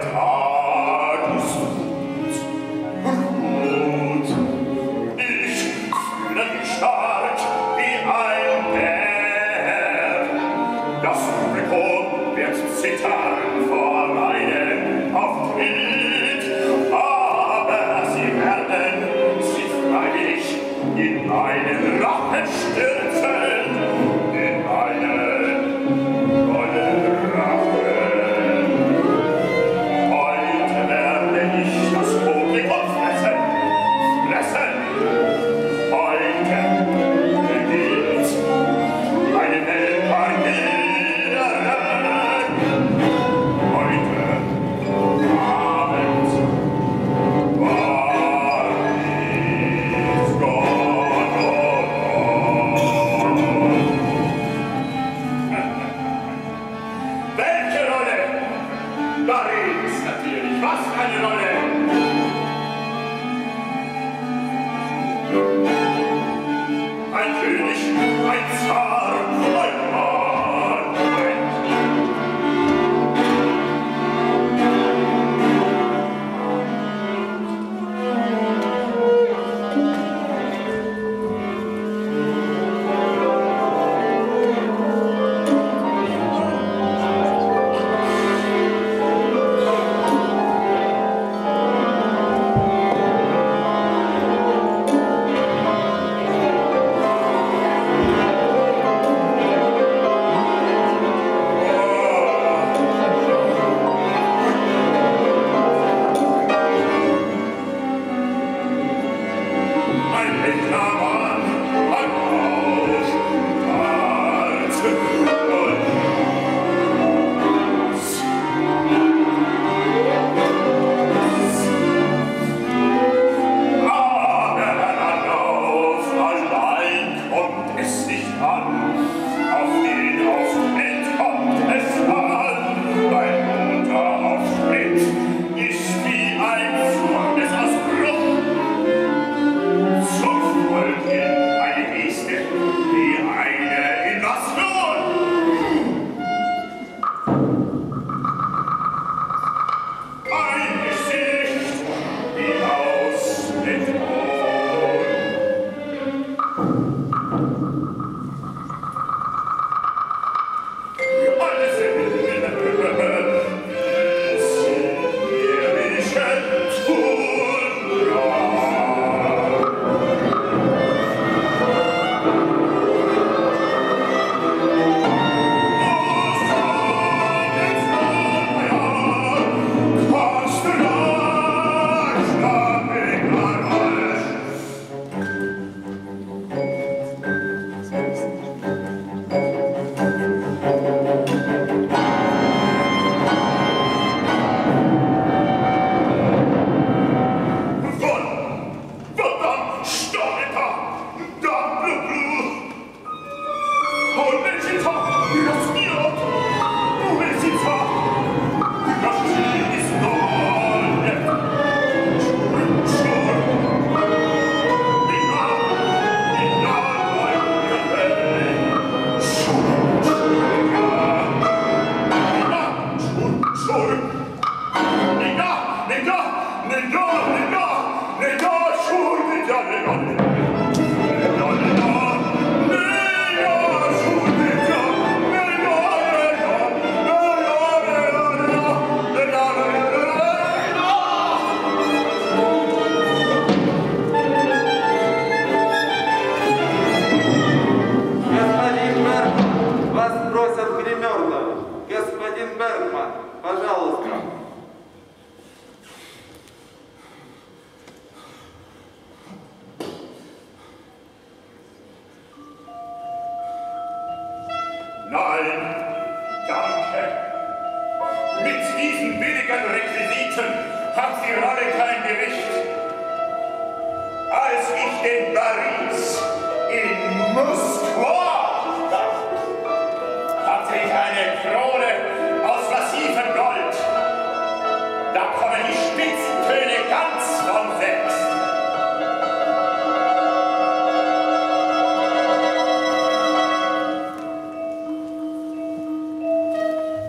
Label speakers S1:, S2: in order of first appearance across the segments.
S1: to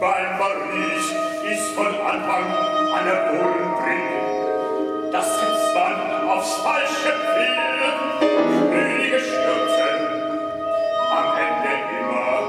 S1: Bei Paris ist von Anfang an der Boden drin. Das setzt man aufs falsche Pferd, Könige stürzen. Am Ende immer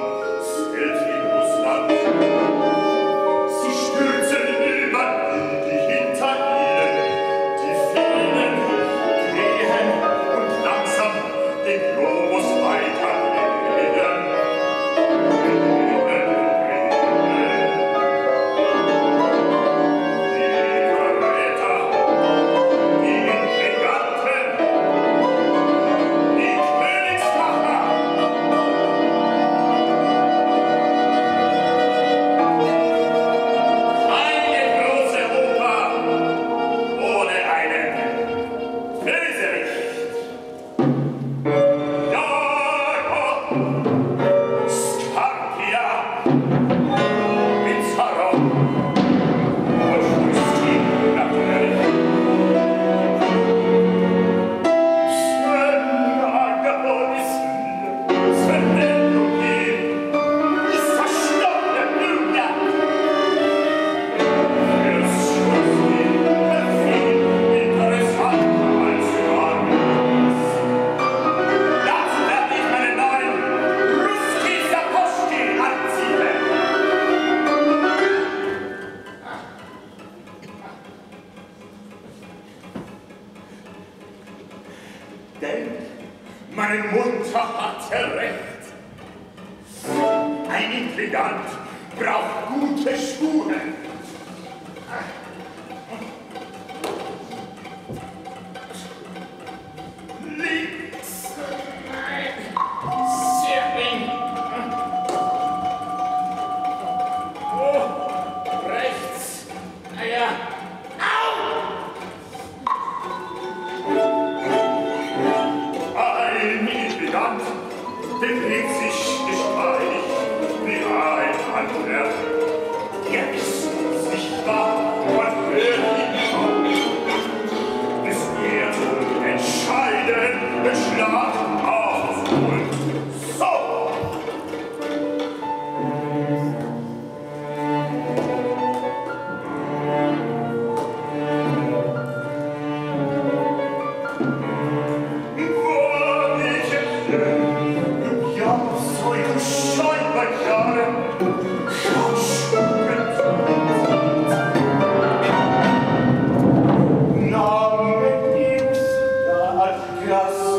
S1: Hatte recht. Ein Intrigant braucht gute Schuhe. Links. Nein. Oh, rechts. Naja. Au! Ein Intrigant bewegt sich geschmeidig wie ein anderer.
S2: が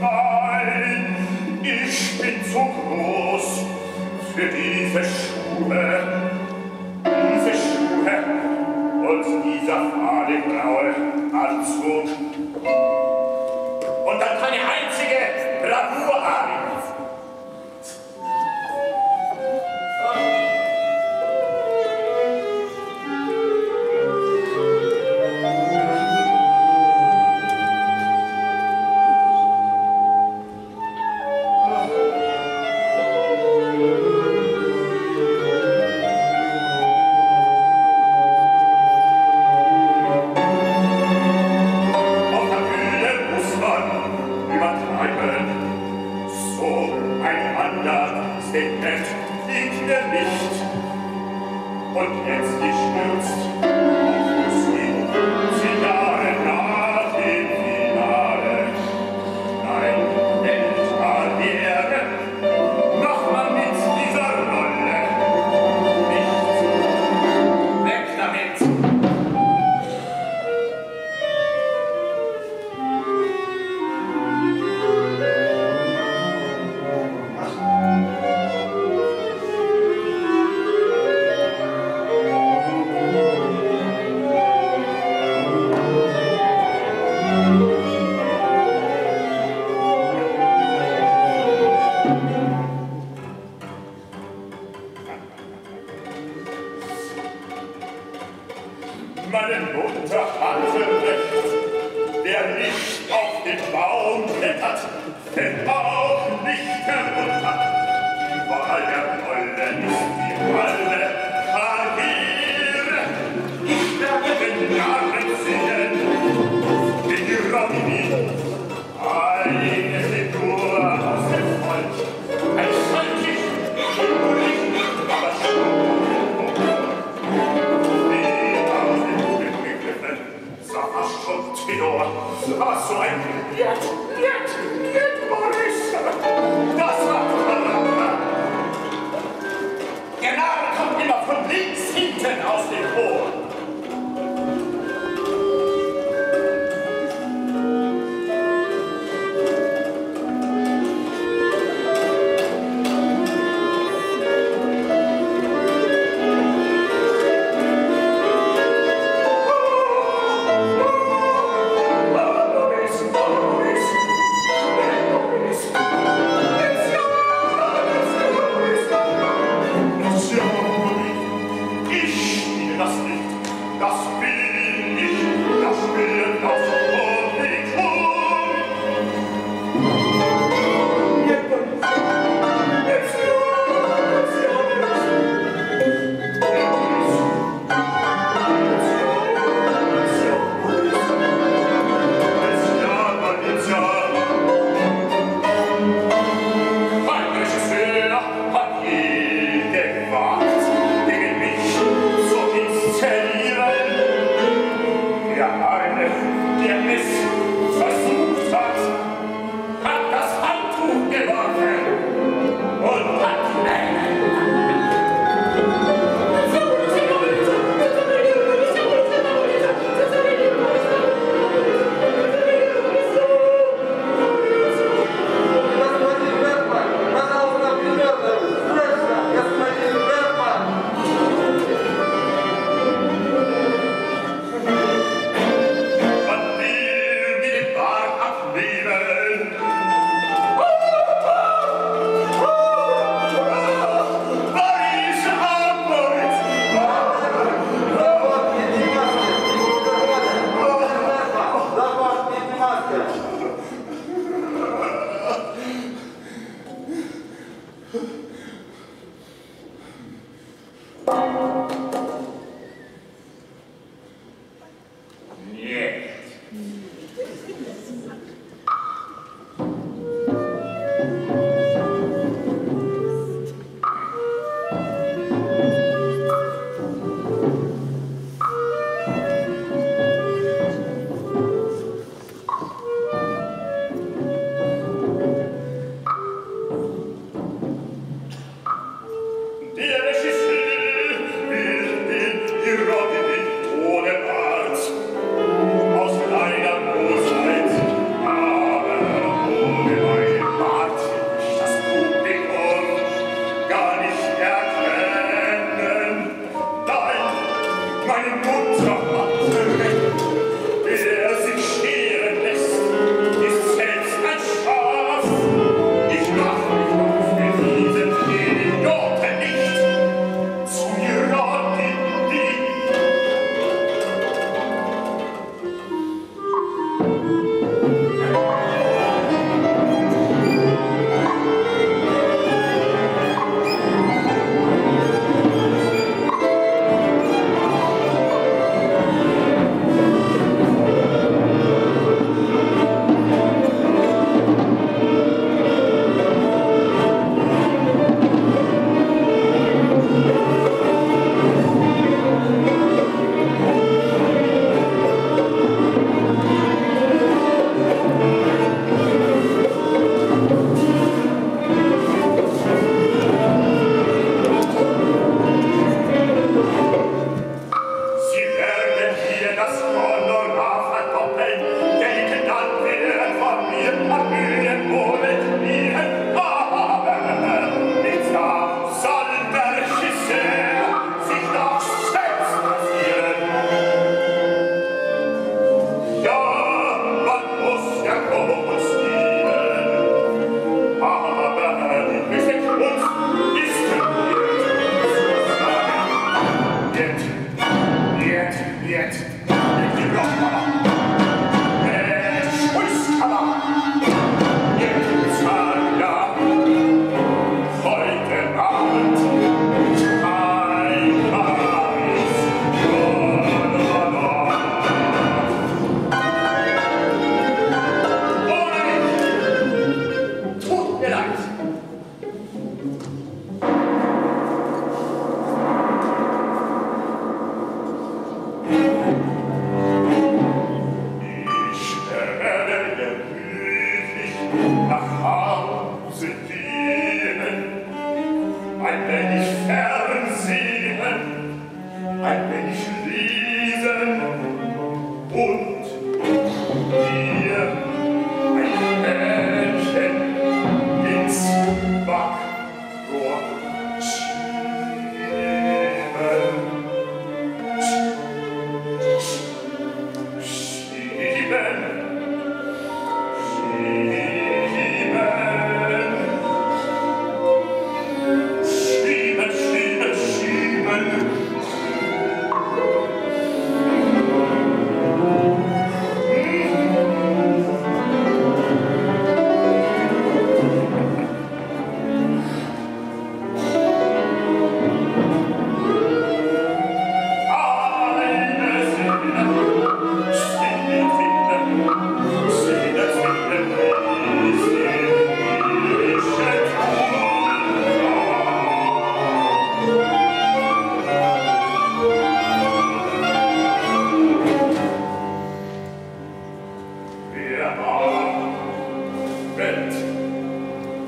S1: Nein, ich bin zu groß für diese Schuhe. Diese Schuhe und dieser fadegraue Anzug. Und dann keine einzige Bravour-Arie. Auf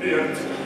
S1: wird